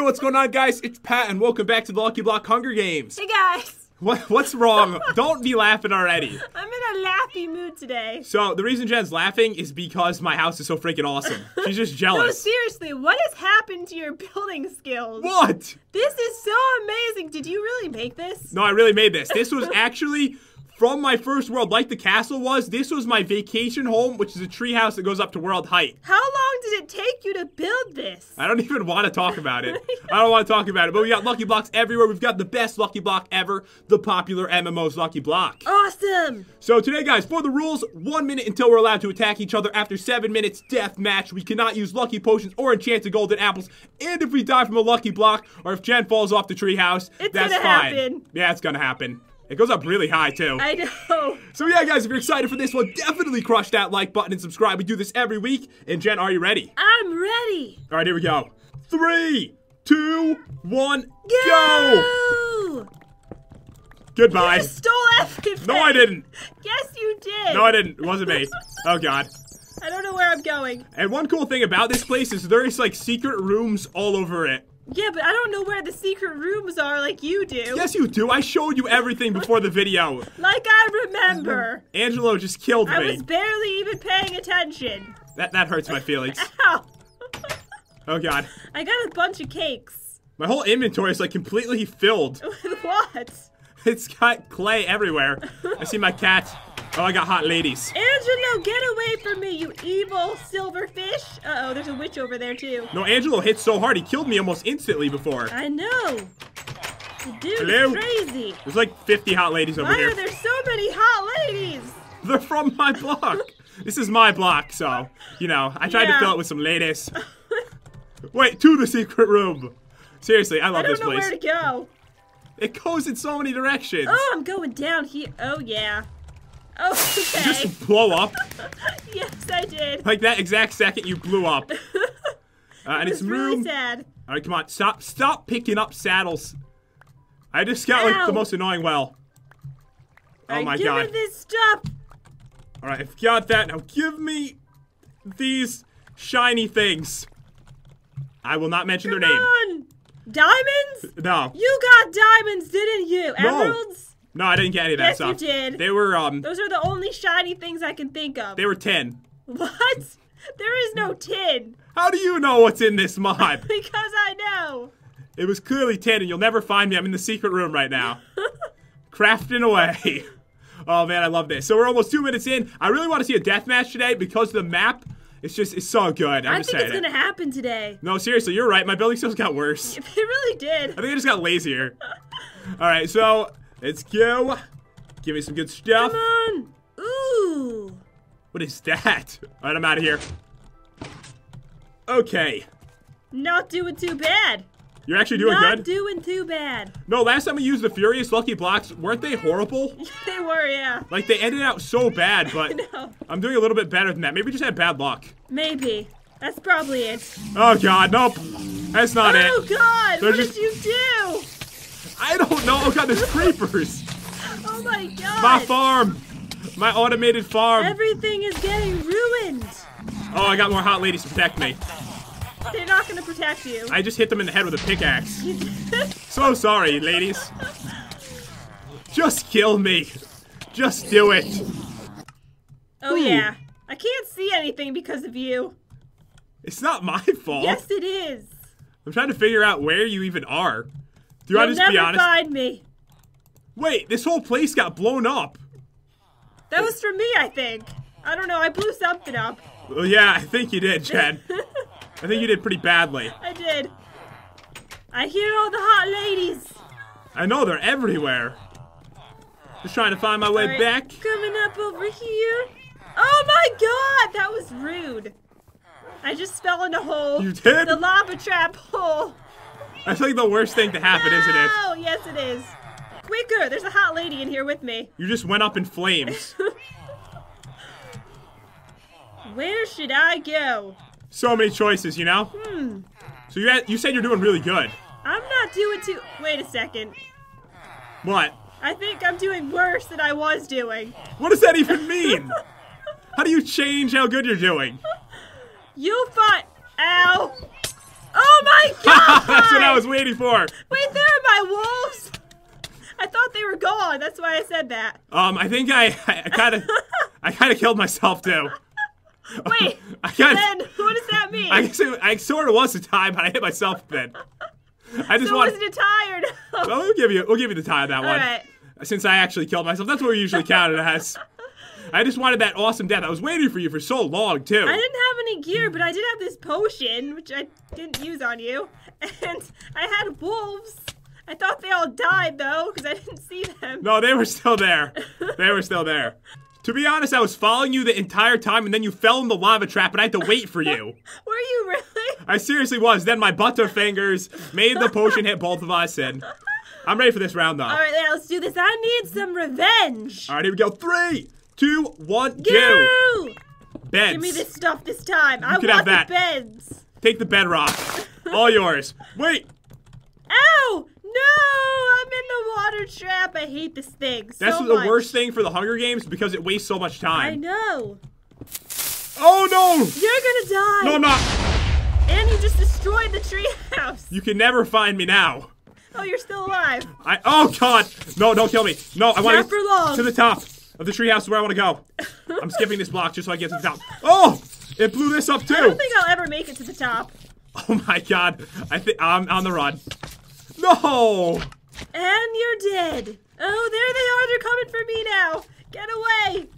Hey, what's going on, guys? It's Pat, and welcome back to the Lucky Block Hunger Games. Hey guys, What, what's wrong? Don't be laughing already. I'm in a laughy mood today. So, the reason Jen's laughing is because my house is so freaking awesome. She's just jealous. No, seriously, what has happened to your building skills? What? This is so amazing. Did you really make this? No, I really made this. This was actually from my first world, like the castle was. This was my vacation home, which is a tree house that goes up to world height. How long did it take you to build this? I don't even want to talk about it. I don't want to talk about it. But we got Lucky Blocks everywhere. We've got the best Lucky Block ever, the PopularMMOs Lucky Block. Awesome. So today, guys, for the rules, one minute until we're allowed to attack each other. After seven minutes, death match. We cannot use lucky potions or enchanted golden apples. And if we die from a lucky block, or if Jen falls off the treehouse, It's that's fine. happen. Yeah, it's gonna happen. It goes up really high too. I know. So yeah, guys, if you're excited for this one, definitely crush that like button and subscribe. We do this every week. And Jen, are you ready? I'm ready. All right, here we go. Three, two, one, go! Go. Goodbye. You stole everything. No, I didn't. Yes, you did. No, I didn't. It wasn't me. Oh God. I don't know where I'm going. And one cool thing about this place is there's like secret rooms all over it. Yeah, but I don't know where the secret rooms are like you do. Yes, you do. I showed you everything before the video. Like I remember. Angelo just killed I me. I was barely even paying attention. That that hurts my feelings. Ow. Oh god. I got a bunch of cakes. My whole inventory is like completely filled. With what? It's got clay everywhere. I see my cat. Oh, I got hot ladies. Angelo, get away from me, you evil silverfish. Uh oh, there's a witch over there too. No, Angelo hit so hard he killed me almost instantly before. I know. The dude Hello? crazy. There's like 50 hot ladies over Why here. are there so many hot ladies? They're from my block. This is my block, so, you know, I tried to fill it with some ladies. Wait, to the secret room. Seriously, I love I love don't this know place. where to go. It goes in so many directions. Oh, I'm going down here. Oh yeah. Oh, okay. Just blow up. yes, I did. Like that exact second you blew up. Uh, need It's really room. sad. All right, come on. Stop stop picking up saddles. I just got like the most annoying well. Oh Alright, my give god. me this stuff. All right, I've got that. Now give me these shiny things. I will not mention Come their name. on. Diamonds? No. You got diamonds, didn't you? No. Emeralds? No, I didn't get any of that Yes, you did. They were um Those are the only shiny things I can think of. they were 10. What? There is no tin. How do you know what's in this mod? Because I know. it was clearly 10 and you'll never find me. I'm in the secret room right now. Crafting away. Oh man, I love this. So we're almost 2 minutes in. I really want to see a death match today because the map is just it's so good. I'm I think it's gonna happen today. No, seriously, you're right. My building skills got worse. It really did. I think I just got lazier. All right, so let's go. Give me some good stuff. Come on. Ooh. What is that? All right, I'm out of here. Okay, Not doing too bad. you're actually doing Not good. Not doing too bad. no, last time we used the Furious Lucky Blocks, weren't they horrible? They were, yeah. Like they ended out so bad, but No. I'm doing a little bit better than that. Maybe we just had bad luck. Maybe. That's probably it. Oh god, nope. That's not Oh it. Oh, God, They're what just- did you do? I don't know. Oh god, there's creepers. Oh my god. My farm. My automated farm. Everything is getting ruined. Oh, I got more hot ladies to protect me. They're not gonna protect you. I just hit them in the head with a pickaxe. So sorry, ladies. Just kill me. Just do it. oh Ooh. yeah. I can't see anything because of you. It's not my fault. Yes, it is. I'm trying to figure out where you even are. Do You'll to just never be honest? find me. Wait, this whole place got blown up. That was for me, I think. I don't know. I blew something up. Well, yeah, I think you did, Jen. I think you did pretty badly. I did. I hear all the hot ladies. I know they're everywhere. Just trying to find my way Alright, back. Coming up over here. Oh my god, that was rude. I just fell in a hole. You did? The lava trap hole. That's like the worst thing to happen, isn't it? Oh, yes it is. Quicker, there's a hot lady in here with me. You just went up in flames. Where should I go? So many choices, you know? Hmm. So you had, you said you're doing really good. I'm not doing too. Wait a second. What? I think I'm doing worse than I was doing. What does that even mean? How do you change how good you're doing? You'll find. Ow! Oh my god! That's what I was waiting for. Wait, there are my wolves. I thought they were gone. That's why I said that. Um, I think I, I kind of, I kind of killed myself too. Wait, I got. then what does that mean? I guess it, I sort of was a tie, but I hit myself then. I just so want. wasn't it tired? Well, we'll give you, we'll give you the tie on that one. Alright. Since I actually killed myself, that's what we usually count it as. I just wanted that awesome death. I was waiting for you for so long too. I didn't have any gear, but I did have this potion, which I didn't use on you. And I had wolves. I thought they all died though, because I didn't see them. No, they were still there. They were still there. To be honest, I was following you the entire time, and then you fell in the lava trap, and I had to wait for you. Were you really? I seriously was. Then my butterfingers made the potion hit both of us, and I'm ready for this round, though. All right, let's do this. I need some revenge. All right, here we go. Three, two, one, go. Beds. Give me this stuff this time. I can want have the that. beds. Take the bedrock. All yours. Wait, Ow! No! I'm in the water trap. I hate this thing so that's the much. worst thing for the Hunger Games because it wastes so much time. I know. Oh no! You're gonna die. No, I'm not. And you just destroyed the treehouse. You can never find me now. Oh, you're still alive. I. Oh God! No, don't kill me. No, I want to to the top of the treehouse is where I want to go. I'm skipping this block just so I get to the top. Oh! It blew this up too. I don't think I'll ever make it to the top. Oh my God! I think I'm on the run. No! And you're dead. Oh, there they are. They're coming for me now. Get away.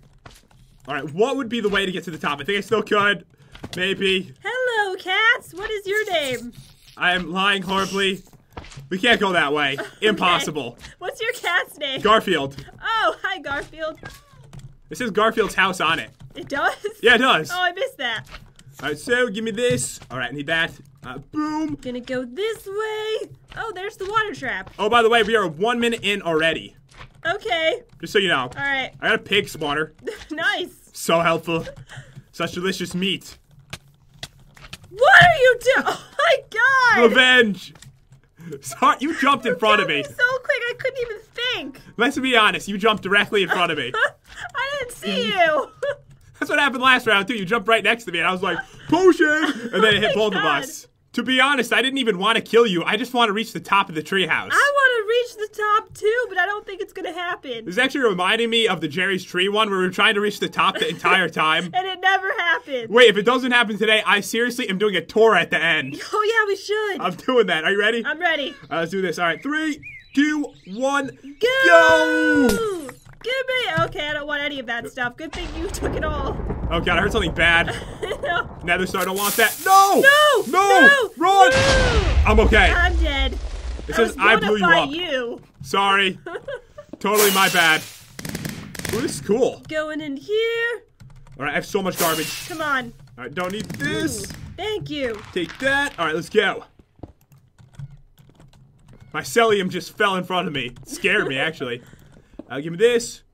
All right, what would be the way to get to the top? I think I still could. Maybe. Hello, cats. What is your name? I am lying horribly. We can't go that way. Impossible. What's your cat's name? Garfield. oh, hi, Garfield. This is Garfield's house on it. It does? Yeah, it does. Oh, I missed that. All right, so give me this. All right, I need that. Uh, boom. Gonna go this way. Oh, there's the water trap. Oh, by the way, we are one minute in already. Okay. Just so you know. All right. I got a pig spawner. nice. So helpful. Such delicious meat. What are you doing? Oh my god! Revenge. Sorry, you jumped in front of me. So quick, I couldn't even think. Let's be honest, you jumped directly in front of me. I didn't see you. That's what happened last round too. You jumped right next to me, and I was like, "Potion!" and then it hit oh my both of us. To be honest, I didn't even want to kill you. I just want to reach the top of the treehouse. I want to reach the top too, but I don't think it's gonna happen. This is actually reminding me of the Jerry's Tree one, where we were trying to reach the top the entire time. And it never happened. Wait, if it doesn't happen today, I seriously am doing a tour at the end. Oh yeah, we should. I'm doing that. Are you ready? I'm ready. Uh, let's do this. All right, three, two, one, Go! go! Give me. Okay, I don't want any of that stuff. Good thing you took it all. Oh god, I heard something bad. no. Nether Star, I don't want that. No! No! No! No! Run! No! I'm okay. I'm dead. It I says was I blew you up. you. Sorry. totally my bad. Ooh, this is cool. Going in here. All right, I have so much garbage. Come on. All right, don't need this. Ooh, Thank you. Take that. All right, let's go. Mycelium just fell in front of me. It scared me, actually. Uh, give me this.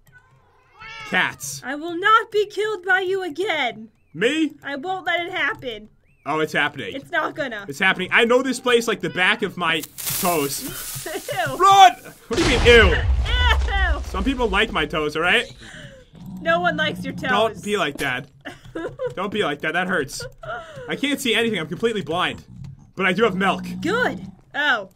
Cats. I will not be killed by you again. Me? I won't let it happen. Oh, it's happening. It's not gonna. It's happening. I know this place like the back of my toes. Ew. Run! What do you mean, ew? Ew. Some people like my toes, all right? No one likes your toes. Don't be like that. Don't be like that. That hurts. I can't see anything. I'm completely blind. But I do have milk. Good. Oh,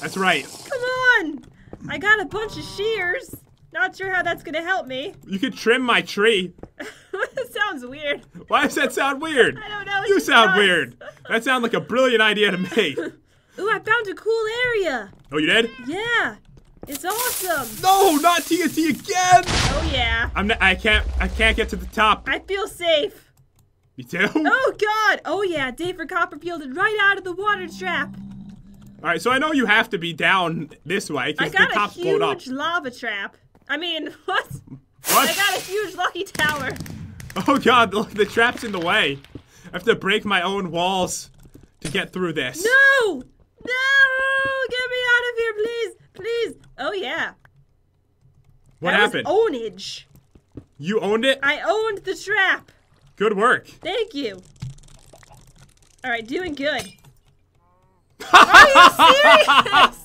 That's right. come on. I got a bunch of shears. Not sure how that's gonna help me. You could trim my tree. that sounds weird. Why does that sound weird? I don't know. You sound does. weird. That sounds like a brilliant idea to me. Ooh, I found a cool area. Oh, you did? Yeah. It's awesome. No, not TNT again. Oh yeah. I'm not, I can't I can't get to the top. I feel safe. Me too. Oh god. Oh yeah. David Copperfield is right out of the water trap. All right, so I know you have to be down this way because the top's blown up. I got a huge lava trap. I mean, what? What? I got a huge lucky tower. Oh god, look, the trap's in the way. I have to break my own walls to get through this. No! No! Get me out of here, please! Please! Oh yeah. what that happened? Was ownage. you owned it? I owned the trap. Good work. Thank you. All right, doing good. Are you serious?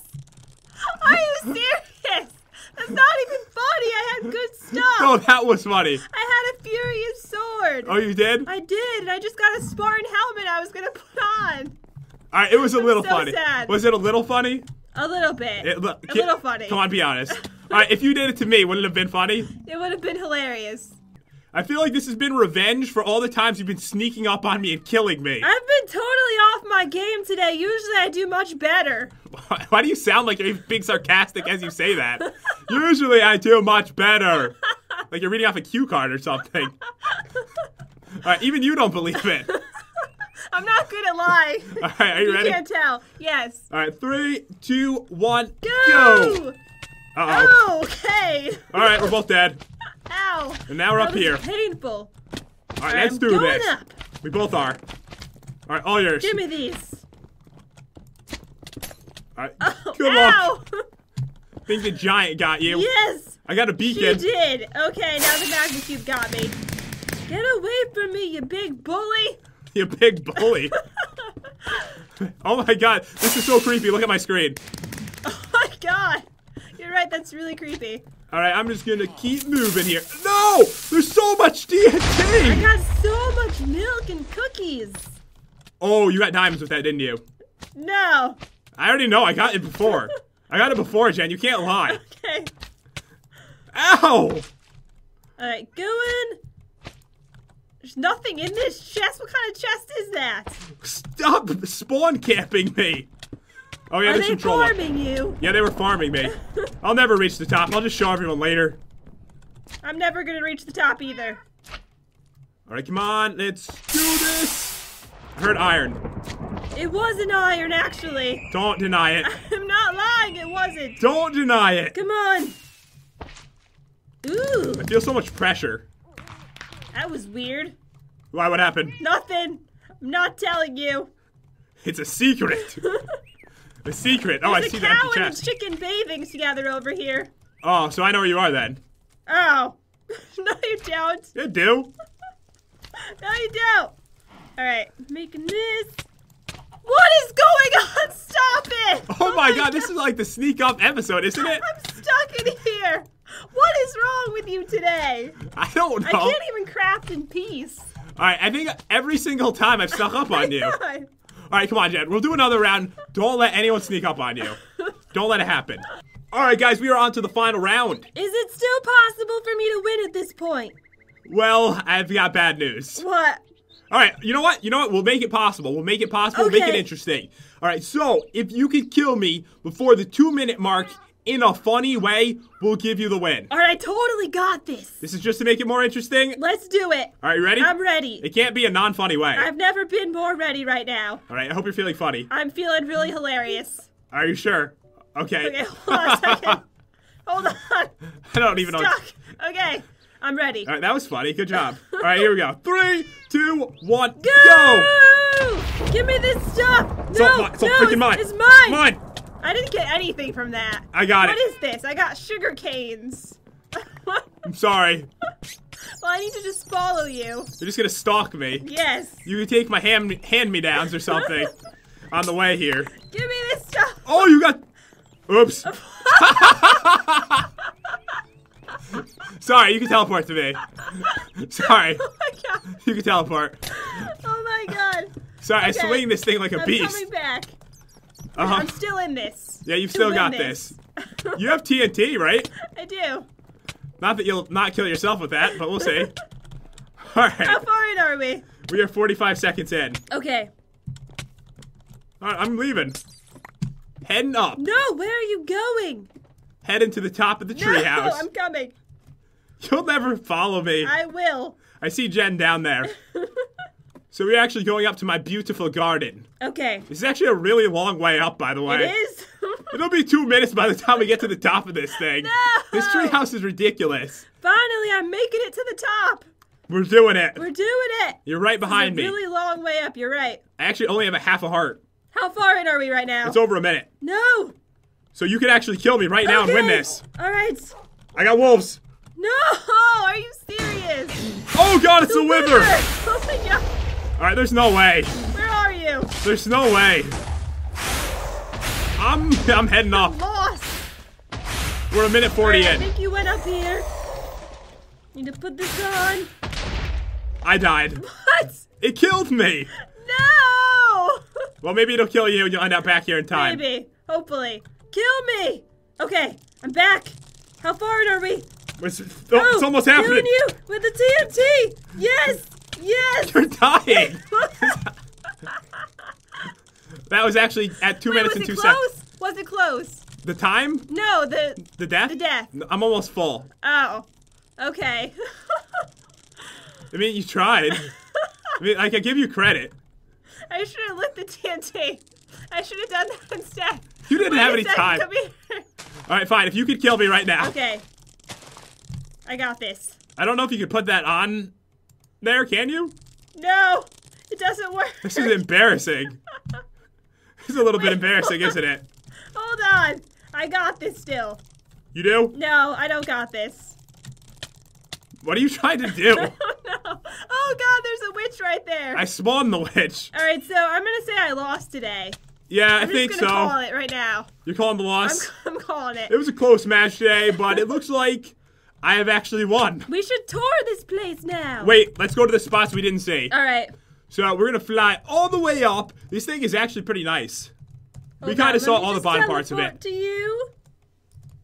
Are you serious? That's not even funny. I had good stuff. Oh, that was funny. I had a furious sword. Oh, you did? I did, and I just got a Spartan helmet I was gonna put on. All right, it was a little so funny. sad. Was it a little funny? A little bit. It, look, a little funny. Come on, be honest. All right, if you did it to me, wouldn't it have been funny? It would have been hilarious. I feel like this has been revenge for all the times you've been sneaking up on me and killing me. I've been totally off my game today. Usually I do much better. Why do you sound like you're being sarcastic as you say that? Usually I do much better. Like you're reading off a cue card or something. All right, even you don't believe it. I'm not good at lying. All right, are you ready? You can't tell. Yes. All right, three, two, one, Go! go. Uh oh. Oh, okay. All right, we're both dead. Ow. And now we're That up here. painful. All right, let's do this. up. We both are. All right, all yours. Give me these. All right, Oh, good luck. ow. I think the giant got you. yes. I got a She beacon. did. Okay, now the magma cube got me. Get away from me, you big bully. You big bully. oh my god, this is so creepy. Look at my screen. Oh my god. You're right, that's really creepy. All right, I'm just gonna keep moving here. No, there's so much I got so much milk and cookies. Oh, you got diamonds with that, didn't you? No. I already know. I got it before. I got it before, Jen. You can't lie. Okay. Ow! Alright, go in. There's nothing in this chest. What kind of chest is that? Stop spawn camping me. Oh yeah, Are there's they some troll. up- farming you? Yeah, they were farming me. I'll never reach the top. I'll just show everyone later. I'm never gonna reach the top either. All right, come on, let's do this. I heard iron. It was an iron, actually. Don't deny it. I'm not lying, it wasn't. Don't deny it. Come on. Ooh, I feel so much pressure. that was weird. Why? What happened? Nothing. I'm not telling you. It's a secret. a secret. Oh, I There's see a the cow empty and a chicken bathing together over here. Oh, so I know where you are then. Oh. no, you don't. You do. No, you don't. All right, making this. What is going on? Stop it! Oh, oh my god, this is like the sneak up episode, isn't it? I'm stuck in here. What is wrong with you today? I don't know. I can't even craft in peace. All right, I think every single time I've snuck up on you. All God. right, come on, Jen. We'll do another round. Don't let anyone sneak up on you. Don't let it happen. All right, guys, we are on to the final round. Is it still possible for me to win at this point? Well, I've got bad news. What? All right, you know what? You know what? We'll make it possible. We'll make it possible. We'll make it interesting. All right, so if you can kill me before the two minute mark in a funny way, we'll give you the win. All right, I totally got this. This is just to make it more interesting. Let's do it. All right, you ready? I'm ready. It can't be a non funny way. I've never been more ready right now. All right, I hope you're feeling funny. I'm feeling really hilarious. Are you sure? Okay. Okay, hold on a second. Hold on. I don't even know. Okay, I'm ready. All right, that was funny. Good job. All right, here we go. Three, two, one, Go! go! Give me this stuff! It's no, all. It's all no, freaking it's, mine. It's mine. Mine. I didn't get anything from that. I got What it. is this? I got sugar canes. I'm sorry. Well, I need to just follow you. You're just gonna stalk me. Yes. You can take my hand hand me downs or something on the way here. Give me this stuff. Oh, you got. Oops. Sorry, you can teleport to me. Sorry, Oh my god. you can teleport. Oh my god. Sorry, I Okay. swing this thing like a I'm beast. coming back. Uh-huh. I'm still in this. Yeah, you've To still win got this. You have TNT, right? I do. Not that you'll not kill yourself with that, but we'll see. Alright. How All right, far in are we? we are 45 seconds in. Okay. All right, I'm leaving. Heading up. No, where are you going? Heading to the top of the No, treehouse. I'm coming. You'll never follow me. I will. I see Jen down there. so we're actually going up to my beautiful garden. Okay. This is actually a really long way up, by the way. It is. It'll be two minutes by the time we get to the top of this thing. No! This treehouse is ridiculous. Finally, I'm making it to the top. We're doing it. We're doing it. You're right behind it's a me. really long way up. You're right. I actually only have a half a heart. How far in are we right now? It's over a minute. no. So you could actually kill me right now and win this. All right. I got wolves. No. Are you serious? Oh god, it's a wither. Oh my god. All right, there's no way. Where are you? There's no way. I'm I'm heading up. Lost. We're a minute 40 Alright, I think you went up here. Need to put this on. I died. What? It killed me. No. Well, maybe it'll kill you and you'll end up back here in time. Maybe. Hopefully. Kill me! Okay, I'm back. How far are we? It's, oh, it's almost happening. Killing you with the TNT! Yes! Yes! You're dying. that was actually at two Wait, minutes and two close? seconds. Was it close? The time? No, the The death? The death. I'm almost full. oh. Okay. I mean, you tried. I mean, I I give you credit. I should have lit the TNT. I should have done that instead. You didn't Wait have any time. All right, fine. If you could kill me right now. Okay. I got this. I don't know if you could put that on there, can you? No, it doesn't work. This is embarrassing. this is a little bit embarrassing, isn't it? Hold on. I got this still. You do? No, I don't got this. What are you trying to do? Oh no. Oh god, there's a witch right there. I spawned the witch. All right, so I'm gonna say I lost today. Yeah, I I'm think just gonna so. call it right now. You're calling the I'm, loss? I'm calling it. It was a close match today, but it looks like I have actually won. We should tour this place now. Wait, let's go to the spots we didn't see. All right. So we're gonna fly all the way up. This thing is actually pretty nice. We Oh, kind of saw all the bottom parts of it. To you?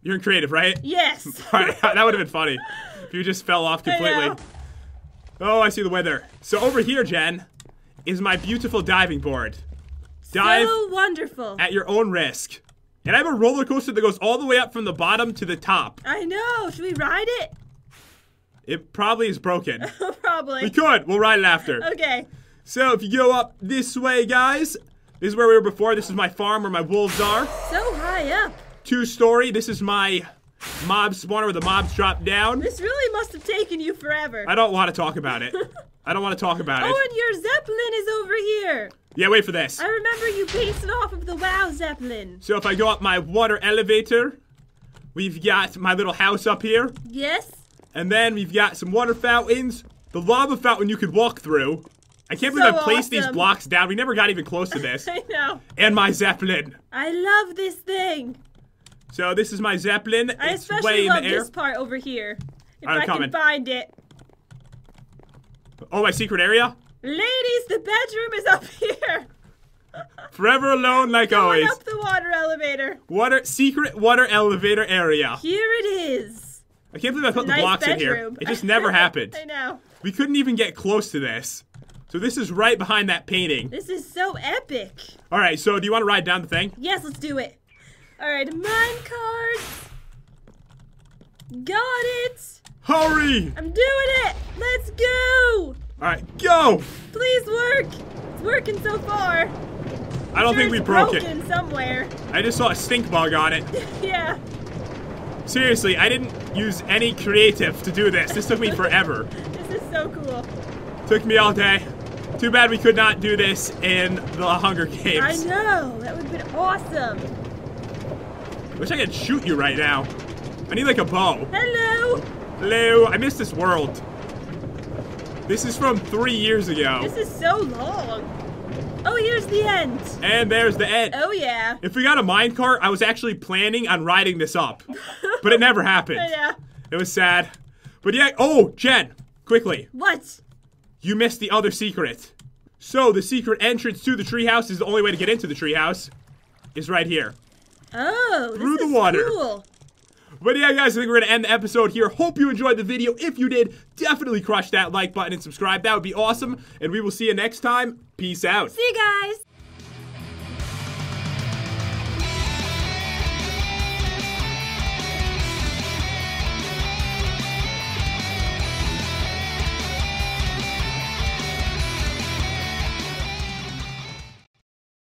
You're in creative, right? Yes. All right, that would have been funny if you just fell off completely. know. Oh, I see the weather. So over here, Jen, is my beautiful diving board. Dive So wonderful. at your own risk. And I have a roller coaster that goes all the way up from the bottom to the top. I know. Should we ride it? It probably is broken. Probably. We could. We'll ride it after. Okay. So if you go up this way, guys, this is where we were before. This is my farm where my wolves are. So high up. Two story. This is my mob spawner where the mobs drop down. This really must have taken you forever. I don't want to talk about it. I don't want to talk about Oh, it. Oh, and your Zeppelin is over here. Yeah, wait for this. I remember you it off of the WoW Zeppelin. So if I go up my water elevator, we've got my little house up here, Yes? and then we've got some water fountains, the lava fountain you could walk through. I can't believe I placed these blocks down. We never got even close to this. I know. and my zeppelin. I love this thing. So this is my zeppelin. I it's especially way in love the air. this part over here. If Alright, I can coming. find it. Oh, my secret area. Ladies, the bedroom is up here. Forever alone, like Going always. up the water elevator. Water secret water elevator area. Here it is. I can't believe I put the Nice blocks in here. It just never happened. I know. We couldn't even get close to this. So this is right behind that painting. This is so epic. All right, so do you want to ride down the thing? Yes, let's do it. All right, minecarts. Got it. Hurry! I'm doing it. Let's go. All right, go! Please work. It's working so far. I don't Sure think we broke it. broken somewhere. I just saw a stink bug on it. yeah. Seriously, I didn't use any creative to do this. This took me forever. This is so cool. Took me all day. Too bad we could not do this in the Hunger Games. I know. That would have been awesome. Wish I could shoot you right now. I need like a bow. Hello. Hello, I missed this world. This is from three years ago. This is so long. Oh, here's the end. And there's the end. Oh yeah. If we got a minecart, I was actually planning on riding this up. But it never happened. Know. It was sad. But yeah, oh, Jen, quickly. What? You missed the other secret. So the secret entrance to the treehouse is the only way to get into the treehouse. Is right here. Oh, Through the water. Cool. But yeah, guys, I think we're gonna end the episode here. Hope you enjoyed the video. If you did, definitely crush that like button and subscribe. That would be awesome. And we will see you next time. Peace out. See you guys.